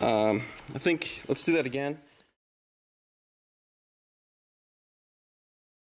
Um, I think let's do that again.